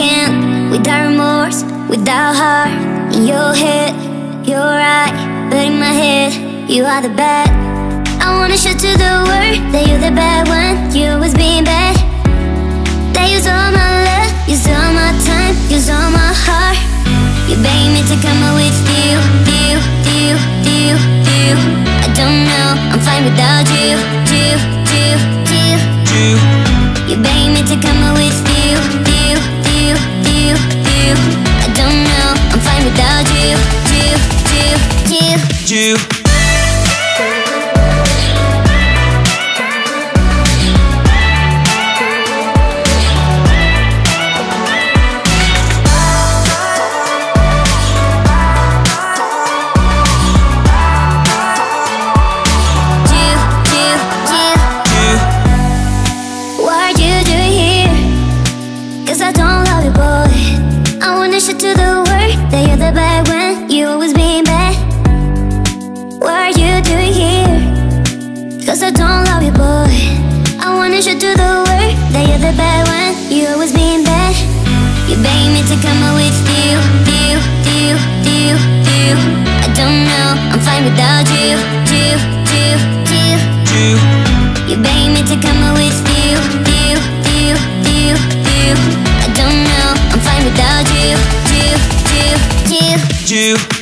without remorse, without heart in your head. You're right, but in my head, you are the bad. I wanna show to the world that you're the bad one. You always being bad. That use all my love, use all my time, use all my heart. You beg me to come out with you, you, you, you, you. I don't know, I'm fine without you, you, you, you. You, You beg me you. I don't know, I'm fine without you, you, you, you. you, You beg me to come out with you, you, you, you, you. I don't know, I'm fine without you, you, you, you. you. You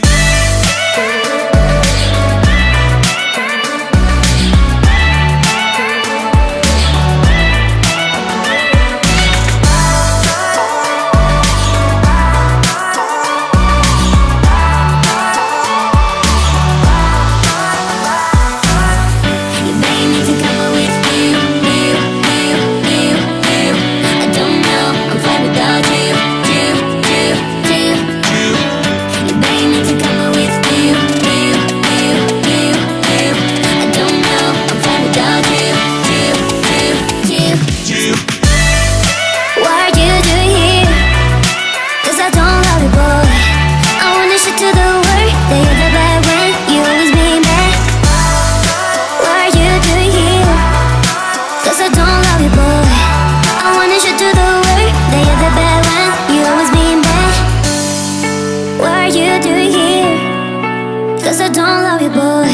Cause